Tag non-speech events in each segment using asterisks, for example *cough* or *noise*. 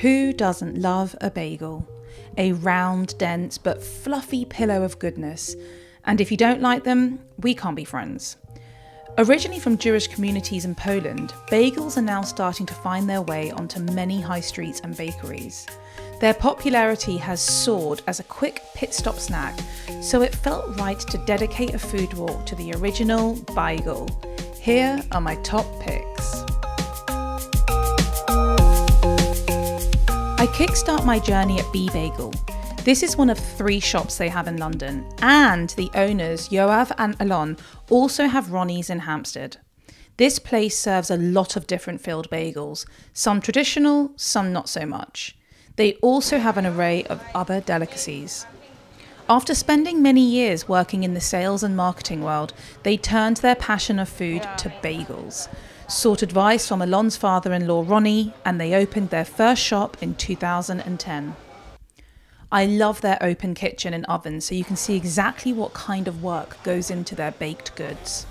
Who doesn't love a bagel? A round, dense, but fluffy pillow of goodness. And if you don't like them, we can't be friends. Originally from Jewish communities in Poland, bagels are now starting to find their way onto many high streets and bakeries. Their popularity has soared as a quick pit stop snack, so it felt right to dedicate a food walk to the original bagel. Here are my top picks. I kickstart my journey at B Bagel. This is one of three shops they have in London, and the owners, Yoav and Alon, also have Ronnie's in Hampstead. This place serves a lot of different filled bagels, some traditional, some not so much. They also have an array of other delicacies. After spending many years working in the sales and marketing world, they turned their passion of food to bagels sought advice from Alon's father in law Ronnie, and they opened their first shop in 2010. I love their open kitchen and oven so you can see exactly what kind of work goes into their baked goods.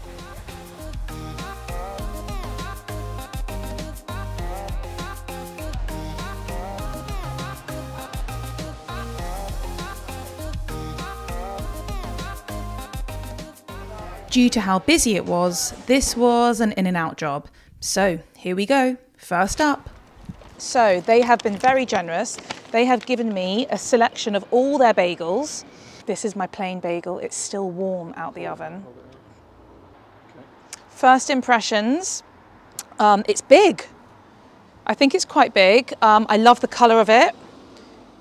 Due to how busy it was, this was an in and out job. So here we go. First up. So they have been very generous. They have given me a selection of all their bagels. This is my plain bagel. It's still warm out the oven. First impressions. Um, it's big. I think it's quite big. Um, I love the colour of it.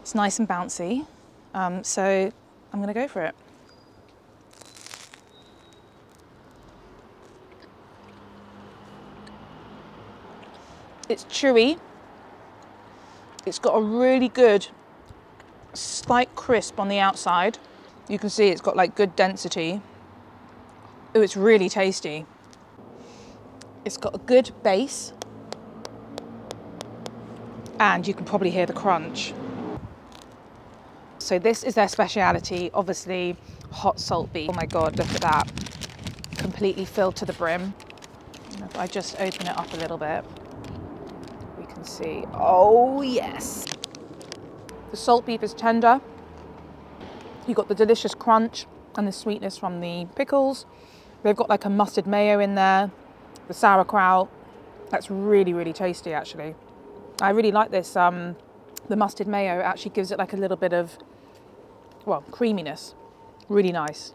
It's nice and bouncy. Um, so I'm going to go for it. It's chewy. It's got a really good slight crisp on the outside. You can see it's got like good density. Oh, it's really tasty. It's got a good base. And you can probably hear the crunch. So this is their speciality, obviously hot salt beef. Oh my God, look at that. Completely filled to the brim. If I just open it up a little bit Oh, yes. The salt beef is tender. You got the delicious crunch and the sweetness from the pickles. They've got like a mustard mayo in there, the sauerkraut. That's really, really tasty actually. I really like this. Um, the mustard mayo actually gives it like a little bit of, well, creaminess. Really nice.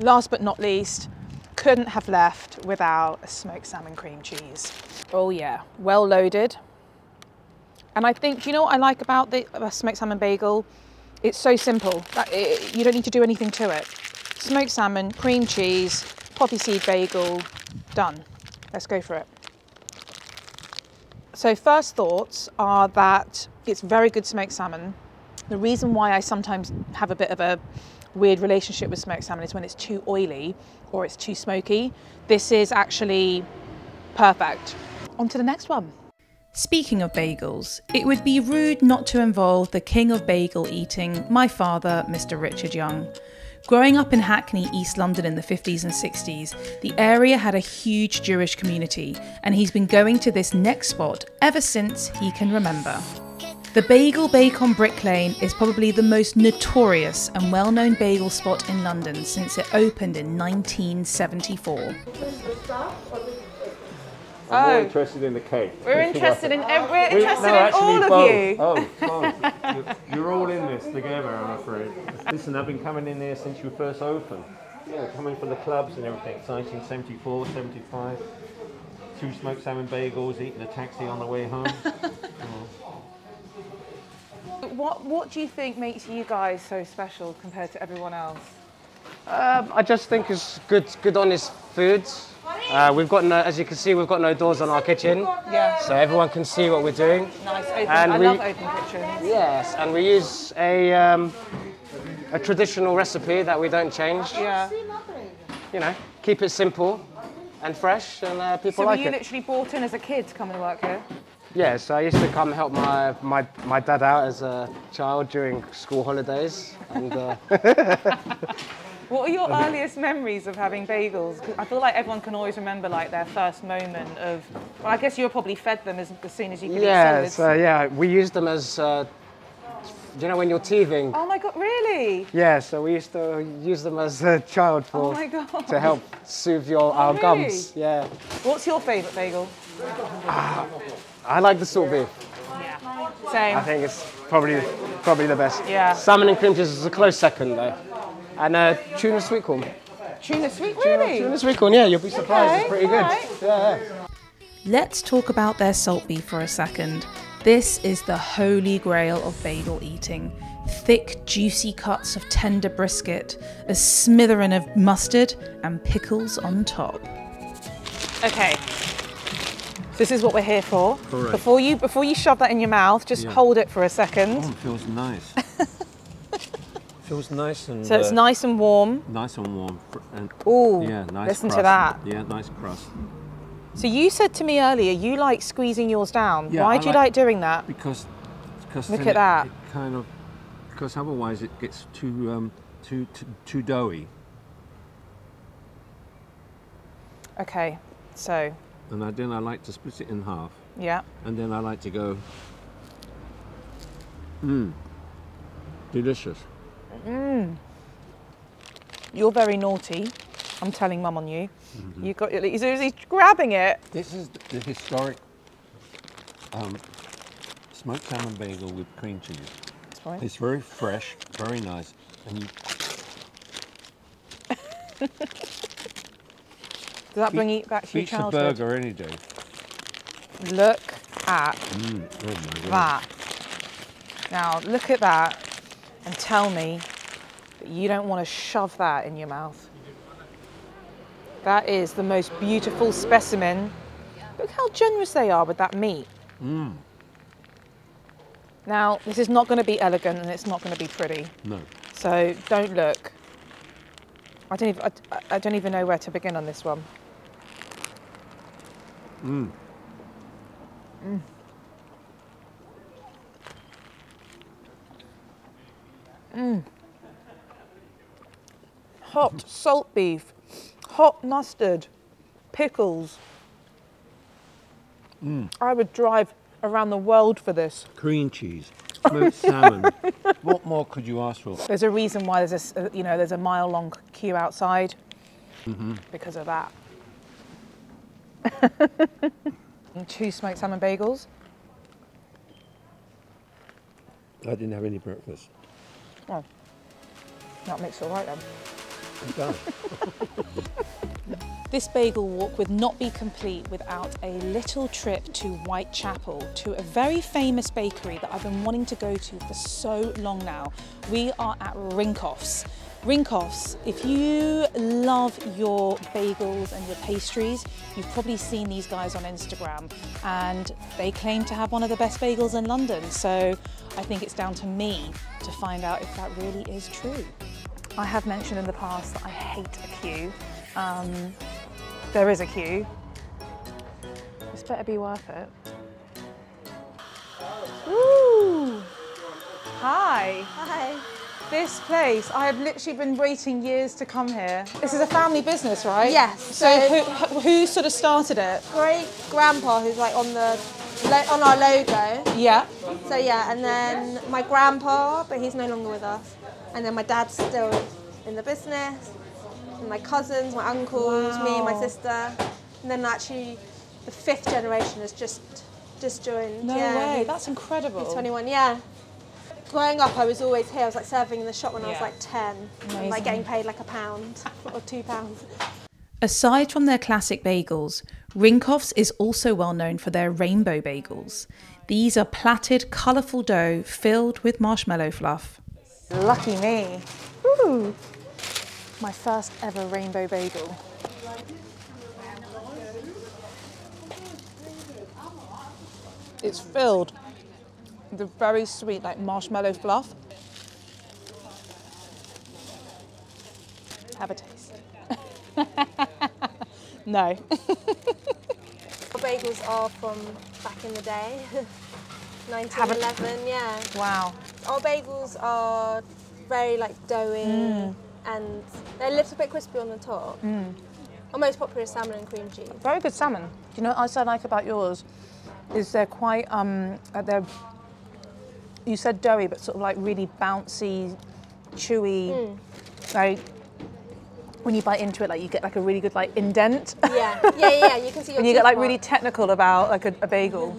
Last but not least, couldn't have left without a smoked salmon cream cheese. Oh yeah, well loaded. And I think, you know what I like about the smoked salmon bagel? It's so simple. That it, you don't need to do anything to it. Smoked salmon, cream cheese, poppy seed bagel, done. Let's go for it. So first thoughts are that it's very good smoked salmon. The reason why I sometimes have a bit of a weird relationship with smoked salmon is when it's too oily or it's too smoky. This is actually perfect. On to the next one. Speaking of bagels, it would be rude not to involve the king of bagel eating, my father, Mr. Richard Young. Growing up in Hackney, East London in the 50s and 60s, the area had a huge Jewish community, and he's been going to this next spot ever since he can remember. The Beigel Bake on Brick Lane is probably the most notorious and well known bagel spot in London since it opened in 1974. I'm more oh. interested in the cake. We're interested in we're interested no, in all both. of you. Oh, oh. you're, all in this together, I'm afraid. Listen, I've been coming in here since you first opened. Yeah, coming from the clubs and everything. 1974, 75. Two smoked salmon bagels, eating a taxi on the way home. oh. *laughs* What, what do you think makes you guys so special compared to everyone else? Um, I just think it's good, good honest food. Uh, we've got no, as you can see, we've got no doors on our kitchen. Yeah. So everyone can see what we're doing. Nice, open. And I we, love open kitchens. Yes, and we use a, um, a traditional recipe that we don't change. Yeah. You know, keep it simple and fresh, and uh, people so like it. So you literally bought in as a kid to come and work here? Yeah, so I used to come help my, my, my dad out as a child during school holidays. And, uh, *laughs* What are your earliest memories of having bagels? I feel like everyone can always remember like their first moment of. Well, I guess you were probably fed them as, as soon as you could eat Yeah, so yeah, we used them as. Uh, do you know when you're teething? Oh my god, really? Yeah, so we used to use them as a child for Oh my god. to help soothe your our really? gums. Yeah, What's your favourite bagel? I like the salt beef. Yeah. Same. I think it's probably probably the best. Yeah. Salmon and cream cheese is a close second though, and uh, tuna sweet corn. Tuna sweet, Tuna, really? tuna sweet corn. Yeah, you'll be surprised. Okay, it's pretty good. alright. Yeah, yeah. Let's talk about their salt beef for a second. This is the holy grail of bagel eating. Thick, juicy cuts of tender brisket, a smattering of mustard, and pickles on top. Okay, this is what we're here for. Correct. Before you before you shove that in your mouth, just Yeah. hold it for a second. Oh, it feels nice. *laughs* feels nice and So it's uh, nice and warm. nice and warm. And Ooh, yeah, nice. listen to that. Yeah, nice crust. So you said to me earlier you like squeezing yours down. Yeah, Why I do you like- like doing that? Because, because Look at it- that. It kind of, because otherwise it gets too um, too too, too doughy, Okay, so and I, then I like to split it in half, yeah. and then I like to go. Mmm. Delicious. Mmm. You're very naughty. I'm telling mum on you. Mm-hmm. You got he's, he's grabbing it. This is the historic um, smoked salmon bagel with cream cheese. That's fine. It's very fresh, very nice, and you *laughs* Does that bring you back to your beats a childhood? burger any day. Look at Mm. Oh my that. Now look at that and tell me that you don't want to shove that in your mouth. That is the most beautiful specimen. Look how generous they are with that meat. Mm. Now, this is not going to be elegant and it's not going to be pretty. No. So don't look. I don't even, I, I don't even know where to begin on this one. Mm. Hot salt beef, hot mustard, pickles. I would drive around the world for this. Cream cheese, smoked salmon. *laughs* What more could you ask for? There's a reason why there's a, uh, you know, there's a mile long queue outside because of that. *laughs* And Two smoked salmon bagels. I didn't have any breakfast. Oh, that makes it all right then. *laughs* This bagel walk would not be complete without a little trip to Whitechapel, to a very famous bakery that I've been wanting to go to for so long now. We are at Rinkoff's. Rinkoff's, if you love your bagels and your pastries, you've probably seen these guys on Instagram and they claim to have one of the best bagels in London. So I think it's down to me to find out if that really is true. I have mentioned in the past that I hate a queue. Um, there is a queue. This better be worth it. Ooh. Hi. Hi. This place, I have literally been waiting years to come here. This is a family business, right? Yes, So, so- who, who sort of started it? Great grandpa who's like on the on our logo. Yeah. So yeah, and then my grandpa, but he's no longer with us. And then my dad's still in the business. And my cousins, my uncles, me and my sister. And then actually the fifth generation has just just joined. No yeah, way. That's incredible. He's 21, yeah. Growing up, I was always here. I was like serving in the shop when I was like 10, and like getting paid like a pound or two pounds. Aside from their classic bagels, Rinkoff's is also well known for their rainbow bagels. These are plaited, colourful dough filled with marshmallow fluff. Lucky me. Woo. My first ever rainbow bagel. It's filled a very sweet, like marshmallow fluff. Have a taste. *laughs* no. *laughs* Our bagels are from back in the day, *laughs* 1911, yeah. Wow. Our bagels are very like doughy, and they're a little bit crispy on the top. Mm. Our most popular is salmon and cream cheese. Very good salmon. Do you know what else I like about yours? Is they're quite um uh, they're you said doughy, but sort of like really bouncy, chewy, hmm. very. When you bite into it, like you get like a really good like indent. Yeah, yeah, yeah. You can see *laughs* your and you get like mark. really technical about like a, a bagel.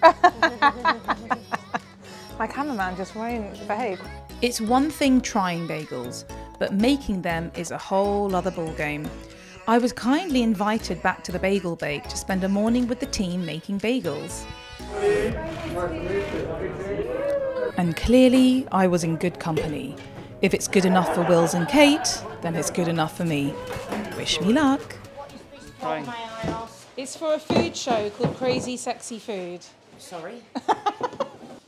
Hmm. *laughs* My cameraman just won't behave. It's one thing trying bagels, but making them is a whole other ballgame. I was kindly invited back to the Beigel Bake to spend a morning with the team making bagels. And clearly, I was in good company. If it's good enough for Wills and Kate, then it's good enough for me. Wish me luck. It's for a food show called Crazy Sexy Food. Sorry. *laughs*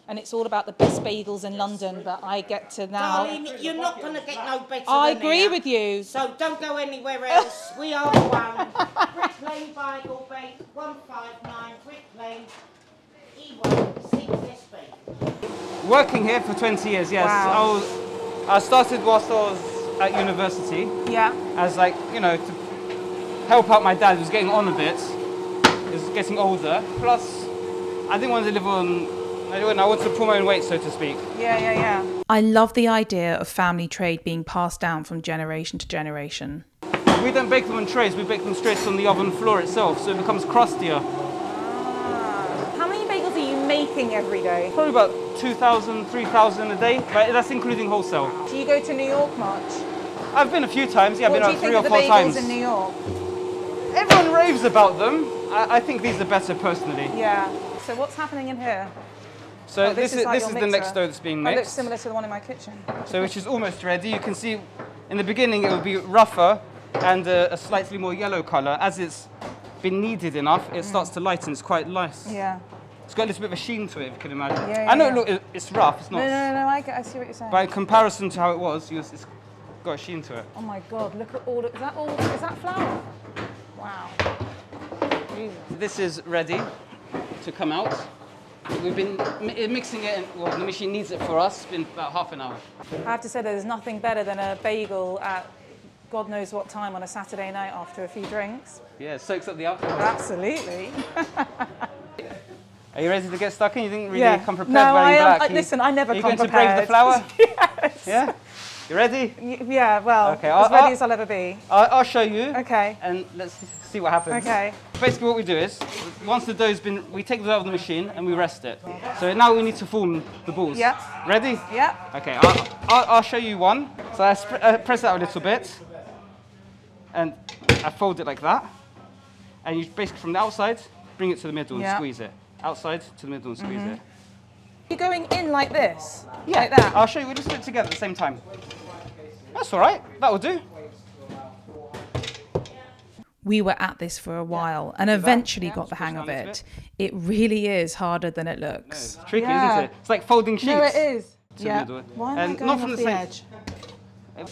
And it's all about the best bagels in London, but I get to now. Darling, you're not going to get no better I than agree here. with you. So don't go anywhere else. we are one. Brick Lane Beigel Bake, 159 Brick Lane, E1 6SB. Working here for 20 years, yes. Wow. I, was, I started whilst I was at university Yeah. as like, you know, to help out my dad who was getting on a bit. He was getting older. Plus, I didn't want to live on, I didn't- I wanted to pull my own weight, so to speak. Yeah, yeah, yeah. I love the idea of family trade being passed down from generation to generation. We don't bake them on trays, we bake them straight on the oven floor itself, so it becomes crustier. How many bagels are you every day? Probably about 2,000, 3,000 a day, but that's including wholesale. Do you go to New York much? I've been a few times, yeah, I've what been do you out think three or of the four bagels times. in New York? Everyone raves about them. I, I think these are better personally. Yeah. So what's happening in here? So Oh, this, is, like this is the next dough that's being That looks similar to the one in my kitchen. So which is almost ready. You can see in the beginning it will be rougher and uh, a slightly more yellow color. As it's been kneaded enough, it starts to lighten. It's quite nice. Yeah. It's got a little bit of a sheen to it, if you can imagine. Yeah, yeah, I know yeah. look, it's rough. It's not. No, no, no, no I, I see what you're saying. By comparison to how it was, you- it's got a sheen to it. Oh my God, look at all, the, is that all, is that flour? Wow. Jesus. This is ready to come out. We've been eh, mixing it, and well, the machine needs it for us. It's been about half an hour. I have to say there's nothing better than a bagel at God knows what time on a Saturday night after a few drinks. Yeah, it soaks up the alcohol. Absolutely. *laughs* Are you ready to get stuck in? You didn't really Yeah. come prepared No, wearing I am- black. I- listen, I never Are you come going to brave the prepared. flower? *laughs* yes. Yeah? You ready? Y- Yeah, well, Okay, as I'll- ready I'll- as I'll ever be. I'll, I'll show you. Okay. And let's see what happens. Okay. Basically what we do is, once the dough's been, we take it out of the machine and we rest it. So now we need to form the balls. Yeah. Ready? Yeah. Okay, I'll, I'll, I'll show you one. So I sp- uh, press it out a little bit. And I fold it like that. And you basically from the outside, bring it to the middle and squeeze it. Outside to the middle and squeeze it. You're going in like this? Yeah, Like that? I'll show you. We'll just do it together at the same time. That's all right. That will do. We were at this for a while and eventually got the hang of Push down a it. It really is harder than it looks. It's tricky, Yeah. isn't it? It's like folding sheets. No, it is. Yeah. Why am I And going not from the, the same- edge?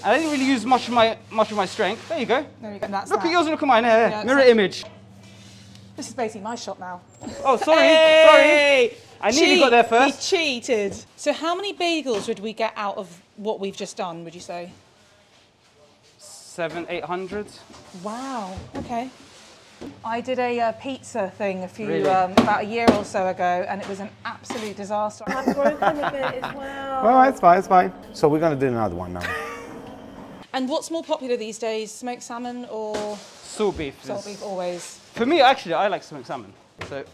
I didn't really use much of my much of my strength. There you go. There you go. That's Look that. at yours and look at mine. Here, Yeah, mirror it's- image. This is basically my shop now. Oh, sorry, sorry. I nearly got there first. He cheated. So how many bagels would we get out of what we've just done, would you say? Seven, eight hundred. Wow. Okay. I did a uh, pizza thing a few Really? um, about a year or so ago, and it was an absolute disaster. I've broken a bit as well. *laughs* Well, it's fine, it's fine. So we're gonna do another one now. and what's more popular these days, smoked salmon or Salt beef. salt beef? Always. For me, actually, I like smoked salmon. So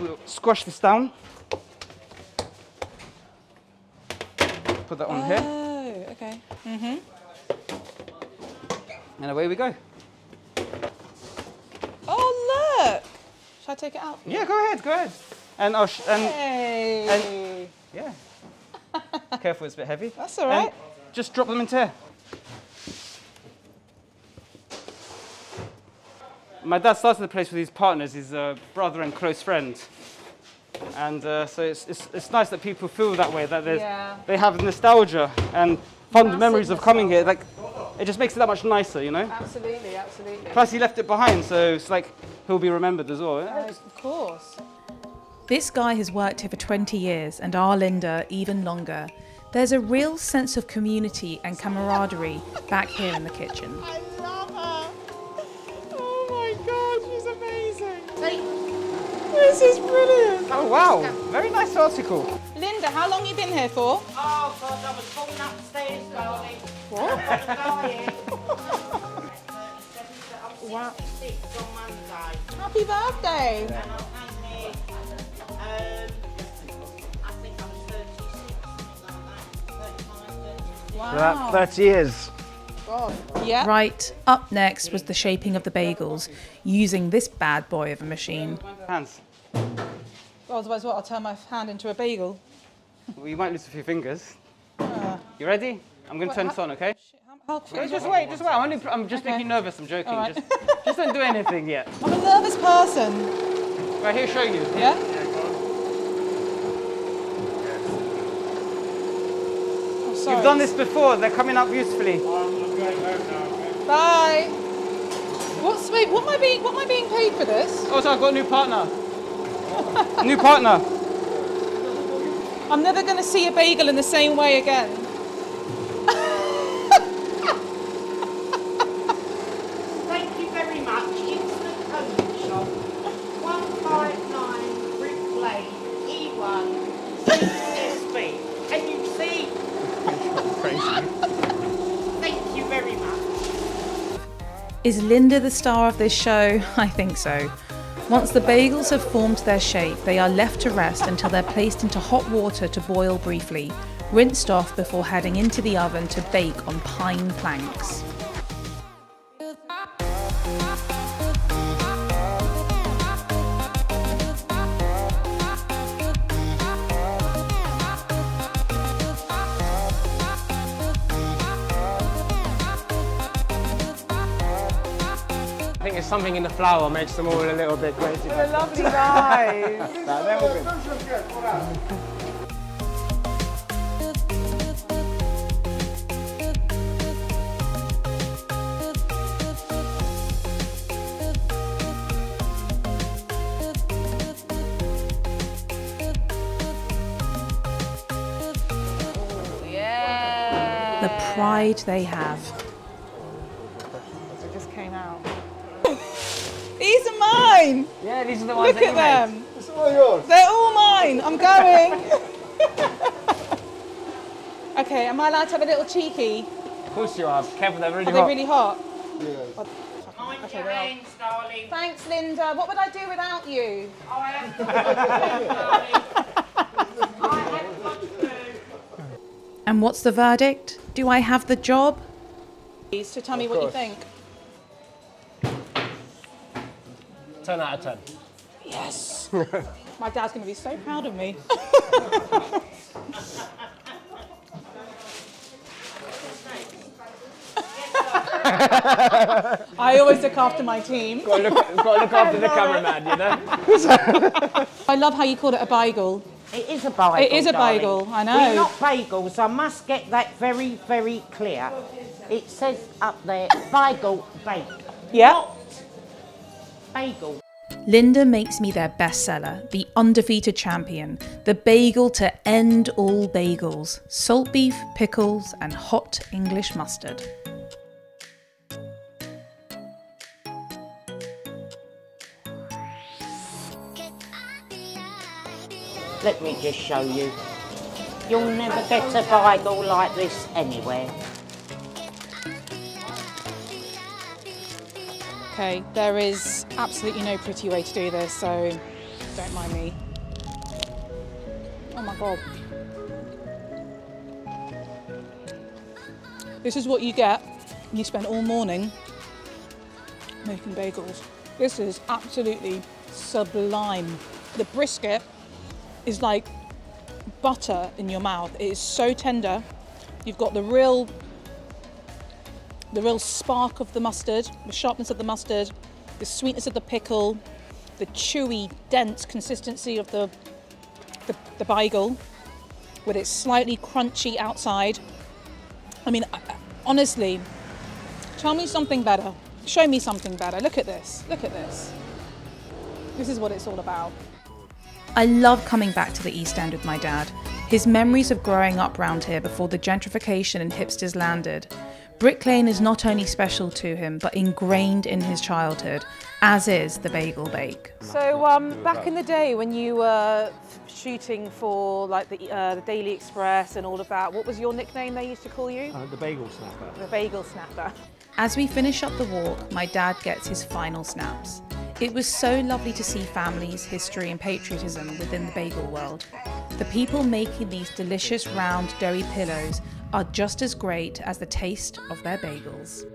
we'll squash this down. Put that on here, Oh, okay. Mhm. and away we go. Oh look! Should I take it out? Yeah, go ahead, go ahead. And I'll sh- and Hey. yeah. *laughs* Careful, it's a bit heavy. That's all right. And just drop them into here. My dad started the place with his partners, his uh, brother and close friend. And uh, so it's, it's, it's nice that people feel that way, that there's, Yeah. they have nostalgia and fond Massive memories of coming here. Like, it just makes it that much nicer, you know? Absolutely, absolutely. Plus, he left it behind, so it's like he'll be remembered as well. Oh, of course. This guy has worked here for 20 years and our Linda even longer. There's a real sense of community and camaraderie back here in the kitchen. *laughs* is brilliant. Oh wow, very nice article. Linda, how long you been here for? Oh God, I was born upstairs, darling. What? wow. *laughs* Happy birthday. And I've had me, um, I think I was 36, something like that. 35, 36. Wow. 30 years. God. Yeah. Right, up next was the shaping of the bagels, using this bad boy of a machine. Hands. Otherwise, what? I'll turn my hand into a bagel. *laughs* Well, you might lose a few fingers. Uh, You ready? I'm going to turn how- this on, okay? shit, how, how, Yeah, just wait, just wait. I'm, only, I'm just Okay. making you nervous. I'm joking. All right. Just, just don't do anything yet. *laughs* I'm a nervous person. Right here, show you. Yeah. Oh, sorry. You've done this before. They're coming out beautifully. Bye. What's wait? What am I being? What am I being paid for this? Also, I've got a new partner. New partner. I'm never going to see a bagel in the same way again. Thank you very much. It's the Shop, 159 Brick Lane, E1, 6SB. Can you see? Thank you very much. Is Linda the star of this show? *laughs* I think so. Once the bagels have formed their shape, they are left to rest until they're placed into hot water to boil briefly, rinsed off before heading into the oven to bake on pine planks. Something in the flour makes them all a little bit crazy. What a lovely guys. *laughs* The pride they have. These are mine. Yeah, these are the ones Look that at you made. yours. They're all mine. I'm going. *laughs* okay, am I allowed to have a little cheeky? Of course you are. Careful, they're really Are they hot. really hot? Mind Okay, your hands, darling. Thanks, Linda. What would I do without you? I have got to do, darling. *laughs* I have got to do. And what's the verdict? Do I have the job? Please, so tell me what you think. 10 out of 10. Yes. *laughs* My dad's going to be so proud of me. *laughs* I always look after my team. Got to look, got to look after the *laughs* cameraman, you know? I love how you call it a bagel. It is a bagel. It is a darling. bagel, I know. We're not bagels. I must get that very, very clear. It says up there, bagel bake. Yeah. Not bagel. Linda makes me their bestseller, the undefeated champion, the bagel to end all bagels salt beef, pickles, and hot English mustard. Let me just show you. You'll never get a bagel like this anywhere. Okay, there is absolutely no pretty way to do this, so don't mind me. Oh my god. This is what you get when you spend all morning making bagels. This is absolutely sublime. The brisket is like butter in your mouth. It is so tender. You've got the real the real spark of the mustard, the sharpness of the mustard, the sweetness of the pickle, the chewy, dense consistency of the, the, the bagel with its slightly crunchy outside. I mean, honestly, tell me something better. Show me something better. Look at this. Look at this. This is what it's all about. I love coming back to the East End with my dad. His memories of growing up round here before the gentrification and hipsters landed. Brick Lane is not only special to him, but ingrained in his childhood, as is the Beigel Bake. So um, back in the day when you were shooting for like the, uh, the Daily Express and all of that, what was your nickname they used to call you? Uh, the bagel snapper. The Bagel Snapper. As we finish up the walk, my dad gets his final snaps. It was so lovely to see families, history, and patriotism within the bagel world. The people making these delicious round doughy pillows are just as great as the taste of their bagels.